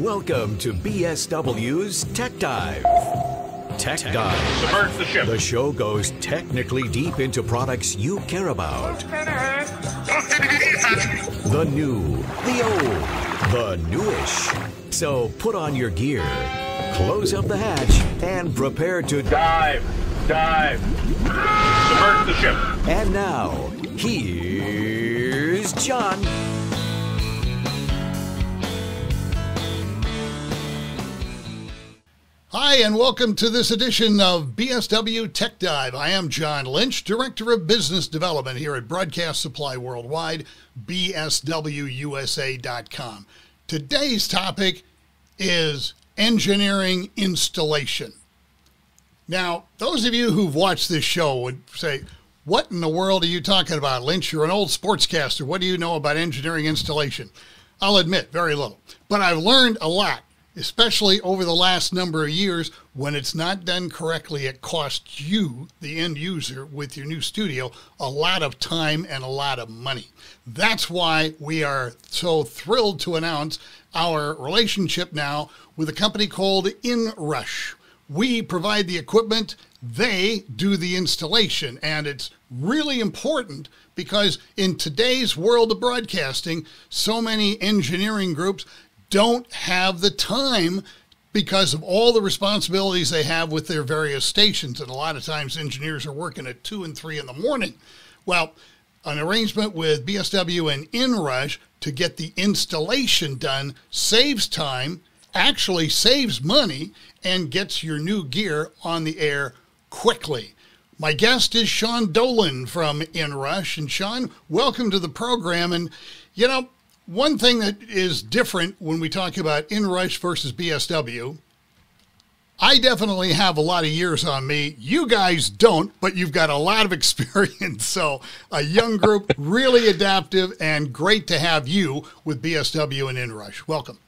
Welcome to BSW's Tech Dive. Tech Dive. Submerge the ship. The show goes technically deep into products you care about. The new, the old, the newish. So put on your gear, close up the hatch, and prepare to Dive. Dive. Submerge the ship. And now, here's John. Hi, and welcome to this edition of BSW Tech Dive. I am John Lynch, Director of Business Development here at Broadcast Supply Worldwide, BSWUSA.com. Today's topic is engineering installation. Now, those of you who've watched this show would say, What in the world are you talking about, Lynch? You're an old sportscaster. What do you know about engineering installation? I'll admit, very little. But I've learned a lot especially over the last number of years when it's not done correctly it costs you the end user with your new studio a lot of time and a lot of money. That's why we are so thrilled to announce our relationship now with a company called inrush. We provide the equipment they do the installation and it's really important because in today's world of broadcasting so many engineering groups don't have the time because of all the responsibilities they have with their various stations. And a lot of times engineers are working at two and three in the morning. Well, an arrangement with BSW and InRush to get the installation done saves time, actually saves money, and gets your new gear on the air quickly. My guest is Shaun Dolan from InRush. And Shaun, welcome to the program. And, you know, one thing that is different when we talk about InRush versus BSW, I definitely have a lot of years on me. You guys don't, but you've got a lot of experience. So, a young group, really adaptive, and great to have you with BSW and InRush. Welcome.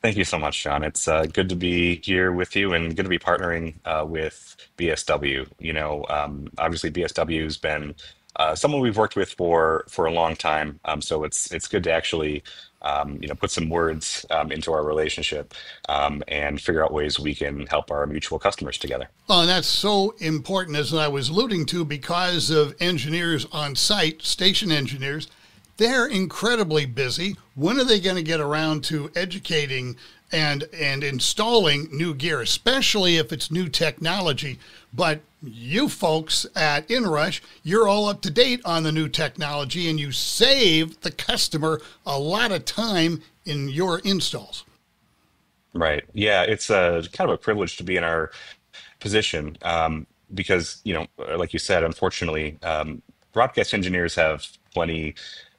Thank you so much, John. It's uh, good to be here with you and good to be partnering uh, with BSW. You know, um, obviously, BSW has been uh, someone we've worked with for for a long time. Um, so it's it's good to actually um, you know put some words um, into our relationship um, and figure out ways we can help our mutual customers together. Well, and that's so important, as I was alluding to, because of engineers on site, station engineers. They're incredibly busy. When are they going to get around to educating and and installing new gear, especially if it's new technology? But you folks at InRush, you're all up to date on the new technology and you save the customer a lot of time in your installs. Right. Yeah, it's a kind of a privilege to be in our position um, because, you know, like you said, unfortunately, um, broadcast engineers have plenty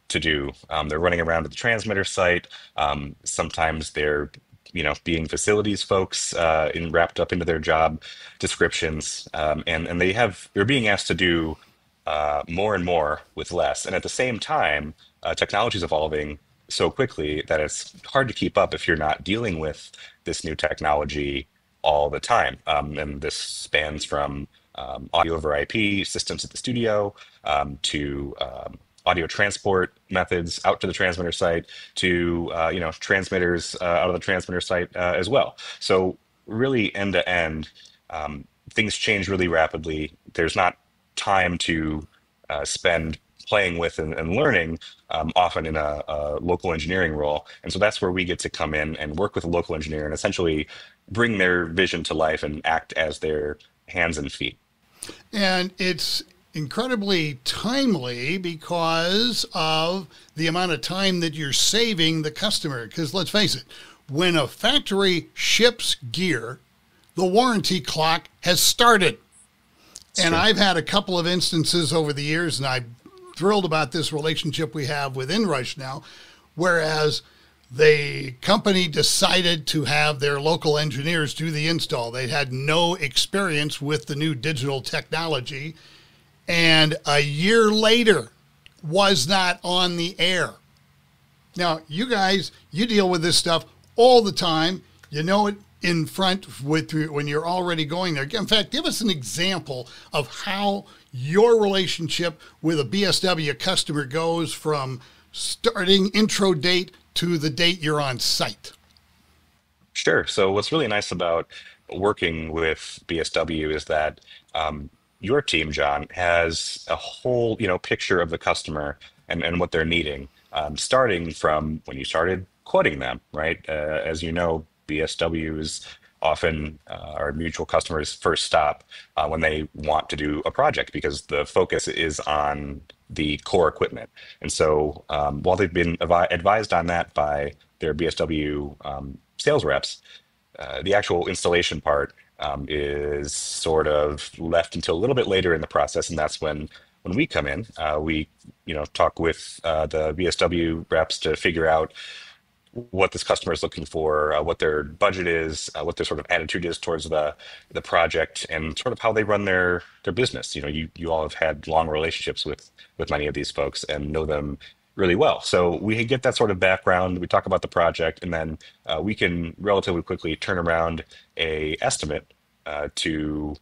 to do. Um, they're running around at the transmitter site. Um, sometimes they're you know being facilities folks uh, in wrapped up into their job descriptions. Um, and and they have they're being asked to do uh, more and more with less. And at the same time uh, technology is evolving so quickly that it's hard to keep up if you're not dealing with this new technology all the time. Um, and this spans from um, audio over ip systems at the studio um, to um, audio transport methods out to the transmitter site to uh, you know transmitters uh, out of the transmitter site uh, as well. So really end to end, um, things change really rapidly. There's not time to uh, spend playing with and, and learning um, often in a, a, local engineering role. And so that's where we get to come in and work with a local engineer and essentially bring their vision to life and act as their hands and feet. And it's incredibly timely because of the amount of time that you're saving the customer. Because let's face it, when a factory ships gear, the warranty clock has started. and I've had a couple of instances over the years, and I'm thrilled about this relationship we have with InRush now, whereas the company decided to have their local engineers do the install. They had no experience with the new digital technology and a year later was not on the air. Now, you guys, you deal with this stuff all the time. You know it in front with when you're already going there. In fact, give us an example of how your relationship with a BSW customer goes from starting intro date to the date you're on site. Sure. So what's really nice about working with BSW is that um, your team, John, has a whole, you know, picture of the customer and, and what they're needing, um, starting from when you started quoting them, right? Uh, as you know, BSW is often uh, mutual customers' first stop uh, when they want to do a project because the focus is on the core equipment. And so um, while they've been avi- advised on that by their BSW um, sales reps, uh, the actual installation part um, is sort of left until a little bit later in the process, and that's when when we come in. Uh, we you know talk with uh, the BSW reps to figure out what this customer is looking for, uh, what their budget is, uh, what their sort of attitude is towards the the project, and sort of how they run their their business. You know, you you all have had long relationships with with many of these folks and know them really well. So we get that sort of background. We talk about the project, and then uh, we can relatively quickly turn around a estimate uh, to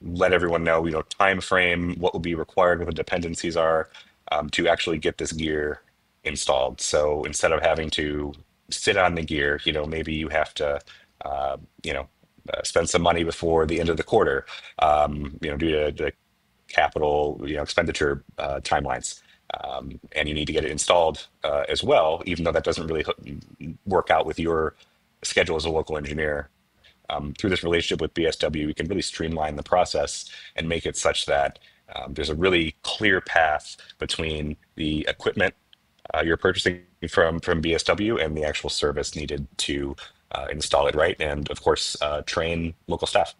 let everyone know, you know, time frame, what will be required, what the dependencies are, um, to actually get this gear installed. So instead of having to sit on the gear, you know, maybe you have to, uh, you know, uh, spend some money before the end of the quarter, um, you know, due to the capital, you know, expenditure uh, timelines. Um, and you need to get it installed uh, as well, even though that doesn't really work out with your schedule as a local engineer um, through this relationship with BSW, we can really streamline the process and make it such that um, there's a really clear path between the equipment uh, you're purchasing from from BSW and the actual service needed to uh, install it right, and of course uh, train local staff.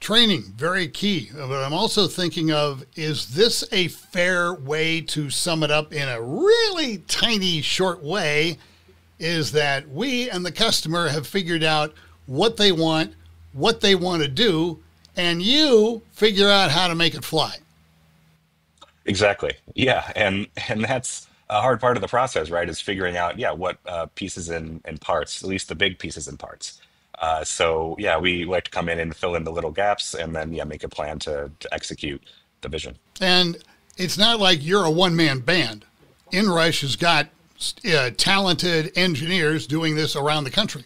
Training, very key. But I'm also thinking of is this a fair way to sum it up in a really tiny, short way? Is that we and the customer have figured out what they want, what they want to do, and you figure out how to make it fly. Exactly. Yeah, and and that's a hard part of the process, right? Is figuring out, yeah, what uh, pieces and, and parts, at least the big pieces and parts. Uh, so yeah, we like to come in and fill in the little gaps, and then yeah, make a plan to to execute the vision. And it's not like you're a one man band. InRush has got uh, talented engineers doing this around the country.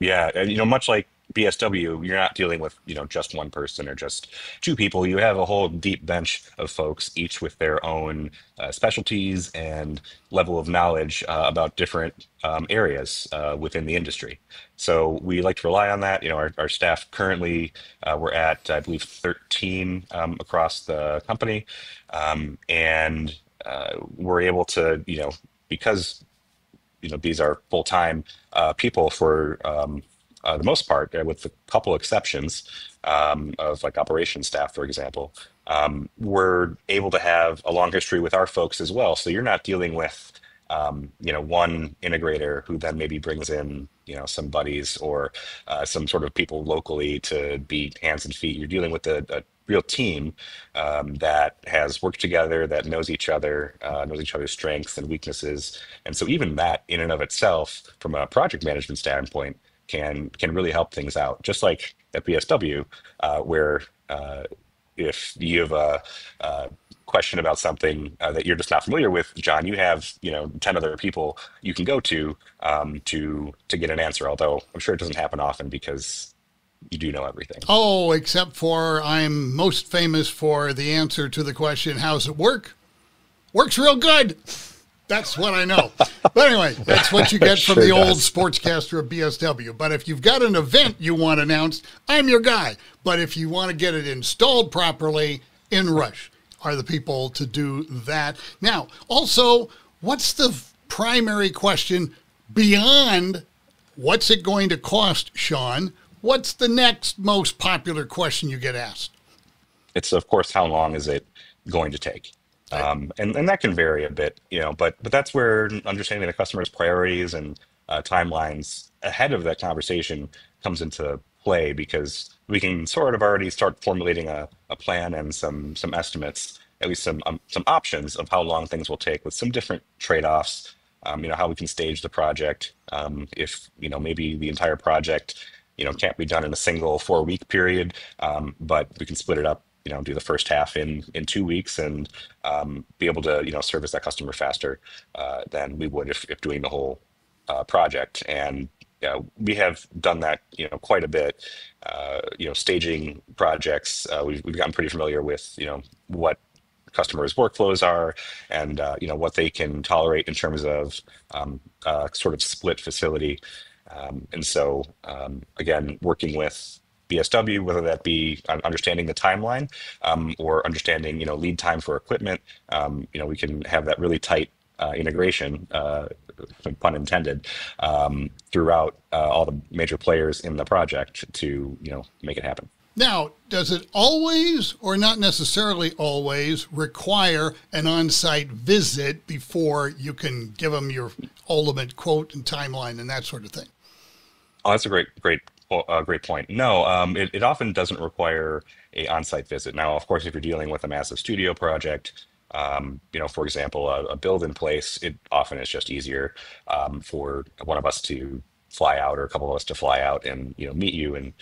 Yeah, and you know, much like BSW, you're not dealing with you know just one person or just two people. You have a whole deep bench of folks, each with their own uh, specialties and level of knowledge uh, about different um, areas uh, within the industry. So we like to rely on that. You know, our, our staff currently uh, we're at I believe 13 um, across the company, um, and uh, we're able to you know because you know these are full time uh, people for um, uh, the most part, uh, with a couple exceptions um, of like operations staff, for example. Um, we're able to have a long history with our folks as well. So you're not dealing with um, you know one integrator who then maybe brings in you know some buddies or uh, some sort of people locally to be hands and feet. You're dealing with a, a real team um, that has worked together, that knows each other, uh, knows each other's strengths and weaknesses, and so even that, in and of itself, from a project management standpoint, can can really help things out. Just like at BSW, uh, where uh, if you have a, a question about something uh, that you're just not familiar with, John, you have you know ten other people you can go to um, to to get an answer. Although I'm sure it doesn't happen often because you do know everything. Oh, except for I'm most famous for the answer to the question, how's it work? Works real good. That's what I know. But anyway, that's what you get from sure the does. old sportscaster of BSW. But if you've got an event you want announced, I'm your guy. But if you want to get it installed properly, InRush are the people to do that. Now, also, what's the primary question beyond what's it going to cost, Shaun? What's the next most popular question you get asked? It's of course how long is it going to take? Um, and and that can vary a bit, you know, but but that's where understanding the customer's priorities and uh, timelines ahead of that conversation comes into play because we can sort of already start formulating a, a plan and some some estimates, at least some um, some options of how long things will take with some different trade-offs. Um, you know how we can stage the project um, if you know maybe the entire project you know can't be done in a single four week period um, but we can split it up you know do the first half in in two weeks and um, be able to you know service that customer faster uh, than we would if, if doing the whole uh, project and we have done that, you know, quite a bit. Uh, you know, staging projects, uh, we've we've gotten pretty familiar with, you know, what customers' workflows are and uh, you know what they can tolerate in terms of um, uh, sort of split facility. Um, and so um, again, working with BSW, whether that be understanding the timeline um, or understanding you know lead time for equipment, um, you know we can have that really tight uh, integration, uh, pun intended, um, throughout uh, all the major players in the project to you know make it happen. Now, does it always, or not necessarily always, require an on site visit before you can give them your ultimate quote and timeline and that sort of thing? Oh, that's a great, great, uh, great point. No, um, it, it often doesn't require a on-site visit. Now, of course, if you're dealing with a massive studio project, um, you know, for example, a, a, build in place, it often is just easier um, for one of us to fly out or a couple of us to fly out and you know meet you and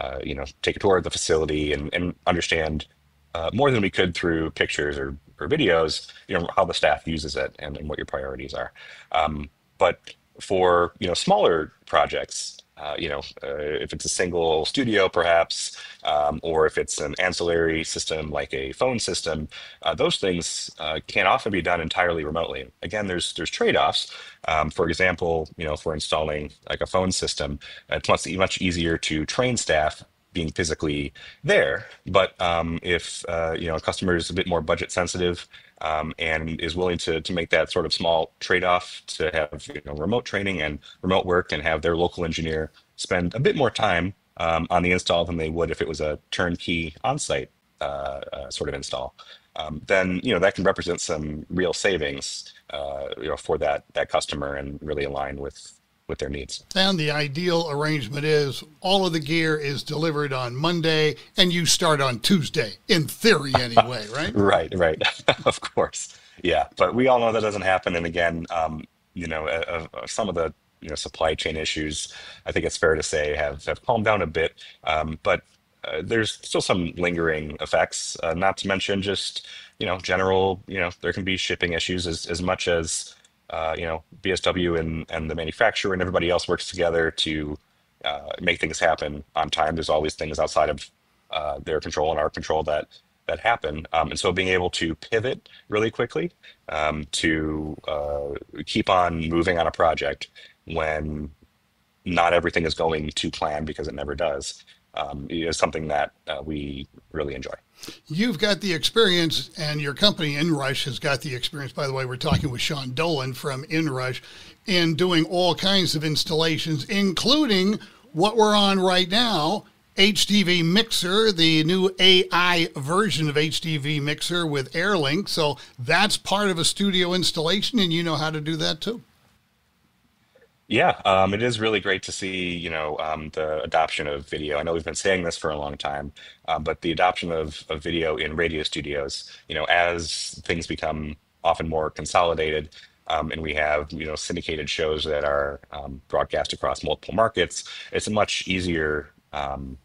uh, you know take a tour of the facility and, and understand uh, more than we could through pictures or, or videos you know how the staff uses it and, and what your priorities are um, but for you know smaller projects uh, you know, uh, if it's a single studio, perhaps, um, or if it's an ancillary system like a phone system, uh, those things can often be done entirely remotely. Again, there's there's trade-offs. Um, for example, you know, if we're installing like a phone system, it's much much easier to train staff being physically there. But um, if uh, you know a customer is a bit more budget sensitive um, and is willing to to make that sort of small trade off to have you know remote training and remote work and have their local engineer spend a bit more time um, on the install than they would if it was a turnkey on-site uh, uh, sort of install, um, then you know that can represent some real savings uh, you know for that that customer and really align with with their needs. And the ideal arrangement is all of the gear is delivered on Monday and you start on Tuesday, in theory, anyway, right? right, right. of course. Yeah. But we all know that doesn't happen. And again, um, you know, uh, uh, some of the you know supply chain issues, I think it's fair to say, have, have calmed down a bit. Um, but uh, there's still some lingering effects, uh, not to mention just, you know, general, you know, there can be shipping issues as, as much as uh, you know, BSW and, and the manufacturer and everybody else works together to uh, make things happen on time. There's always things outside of uh, their control and our control that that happen. Um, and so being able to pivot really quickly um, to uh, keep on moving on a project when not everything is going to plan because it never does um, is something that uh, we really enjoy. You've got the experience, and your company, InRush, has got the experience. By the way, we're talking with Shaun Dolan from InRush in doing all kinds of installations, including what we're on right now HDV Mixer, the new AI version of HDV Mixer with AirLink. So that's part of a studio installation, and you know how to do that too. Yeah, um, it is really great to see, you know, um, the adoption of video. I know we've been saying this for a long time, um, but the adoption of, of video in radio studios, you know, as things become often more consolidated, um, and we have, you know, syndicated shows that are um, broadcast across multiple markets, it's a much easier um,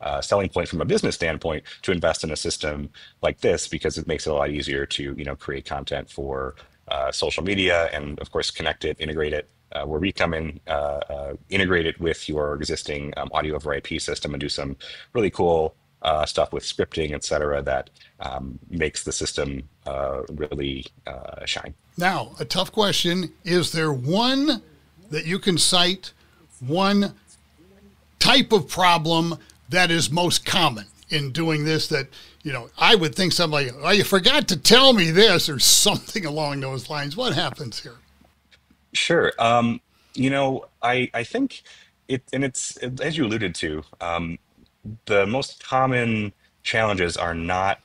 uh, selling point from a business standpoint to invest in a system like this because it makes it a lot easier to, you know, create content for uh, social media and, of course, connect it, integrate it uh, where we come in, uh, uh, integrate it with your existing um, audio over IP system and do some really cool uh, stuff with scripting, et cetera, that um, makes the system uh, really uh, shine. Now, a tough question. Is there one that you can cite, one type of problem that is most common in doing this that you know i would think somebody oh you forgot to tell me this or something along those lines. What happens here Sure. Um, you know, I I think it, and it's as you alluded to, um, the most common challenges are not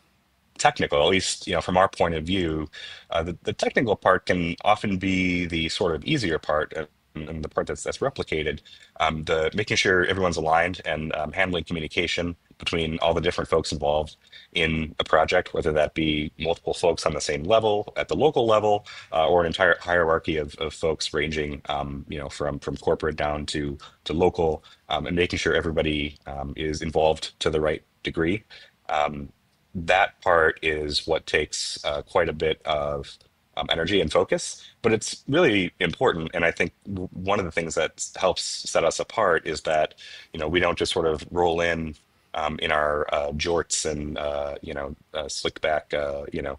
technical, at least you know from our point of view. Uh, the, the technical part can often be the sort of easier part, and the part that's that's replicated. Um, the making sure everyone's aligned and um, handling communication between all the different folks involved in a project, whether that be multiple folks on the same level at the local level, uh, or an entire hierarchy of, of folks ranging, um, you know, from from corporate down to to local, um, and making sure everybody um, is involved to the right degree. Um, that part is what takes uh, quite a bit of um, energy and focus. But it's really important, and I think one of the things that helps set us apart is that you know we don't just sort of roll in um, in our uh, jorts and uh, you know uh, slick back uh, you know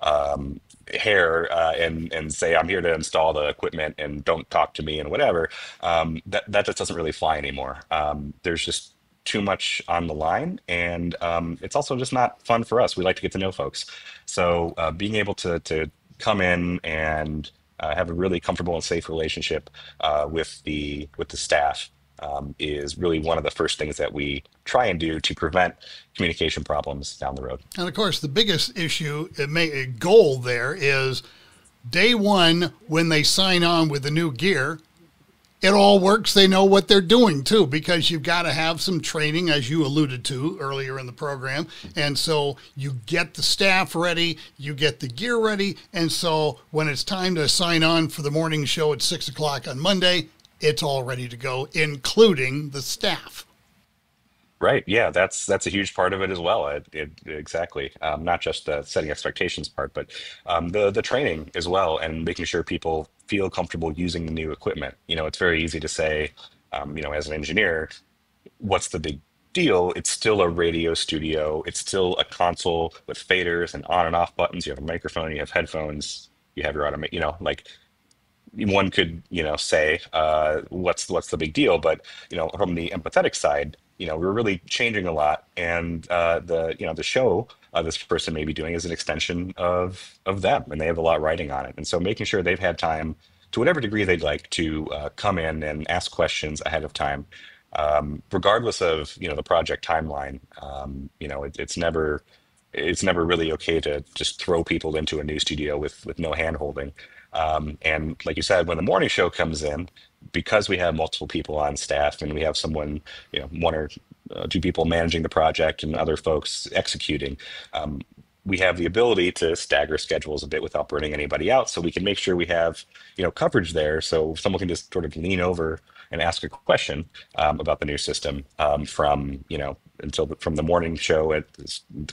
um, hair uh, and and say I'm here to install the equipment and don't talk to me and whatever. Um, that that just doesn't really fly anymore. Um, there's just too much on the line, and um, it's also just not fun for us. We like to get to know folks, so uh, being able to to come in and uh, have a really comfortable and safe relationship uh, with the with the staff um, is really one of the first things that we try and do to prevent communication problems down the road. And of course, the biggest issue, it may, a goal there is day one when they sign on with the new gear. It all works. They know what they're doing too, because you've got to have some training, as you alluded to earlier in the program. And so you get the staff ready, you get the gear ready. And so when it's time to sign on for the morning show at six o'clock on Monday, it's all ready to go, including the staff. Right. Yeah, that's that's a huge part of it as well. It, it, exactly. Um, not just the setting expectations part, but um, the the training as well, and making sure people feel comfortable using the new equipment. You know, it's very easy to say, um, you know, as an engineer, what's the big deal? It's still a radio studio. It's still a console with faders and on and off buttons. You have a microphone. You have headphones. You have your automate. You know, like one could you know say uh, what's what's the big deal? But you know from the empathetic side you know we're really changing a lot. And uh, the you know the show uh, this person may be doing is an extension of of them and they have a lot writing on it. And so making sure they've had time to whatever degree they'd like to uh, come in and ask questions ahead of time. Um, regardless of you know the project timeline um, you know it, it's never it's never really okay to just throw people into a new studio with with no hand holding um, and like you said, when the morning show comes in, because we have multiple people on staff and we have someone, you know, one or uh, two people managing the project and other folks executing, um, we have the ability to stagger schedules a bit without burning anybody out. So we can make sure we have, you know, coverage there. So someone can just sort of lean over and ask a question um, about the new system um, from, you know, until the, from the morning show it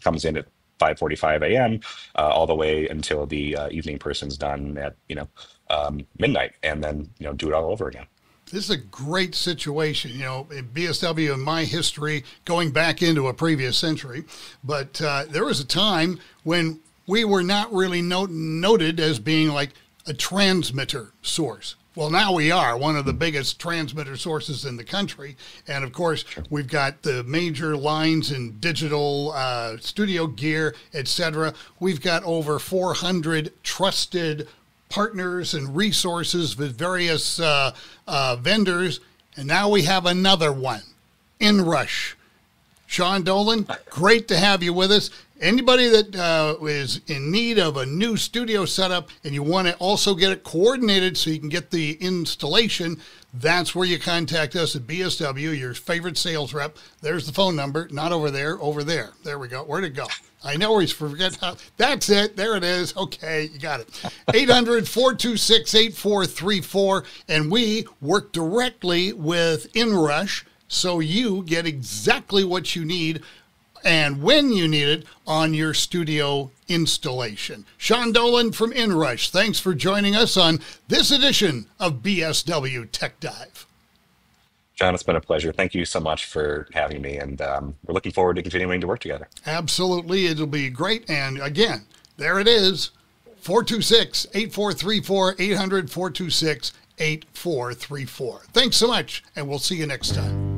comes in at 5:45 a.m. Uh, all the way until the uh, evening person's done at you know um, midnight, and then you know do it all over again. This is a great situation, you know, in BSW in my history going back into a previous century. But uh, there was a time when we were not really not- noted as being like a transmitter source. Well, now we are one of the biggest transmitter sources in the country. And of course, we've got the major lines in digital uh, studio gear, etc. We've got over 400 trusted partners and resources with various uh, uh, vendors. And now we have another one, InRush. Shaun Dolan, great to have you with us. Anybody that uh, is in need of a new studio setup and you want to also get it coordinated so you can get the installation, that's where you contact us at BSW, your favorite sales rep. There's the phone number, not over there, over there. There we go. Where'd it go? I know he's forget how. That's it. There it is. Okay, you got it. 800 426 8434. And we work directly with InRush so you get exactly what you need and when you need it on your studio installation. Shaun Dolan from InRush, thanks for joining us on this edition of BSW Tech Dive. John, it's been a pleasure. Thank you so much for having me, and um, we're looking forward to continuing to work together. Absolutely, it'll be great. And again, there it is 426 8434 800 426 8434. Thanks so much, and we'll see you next time.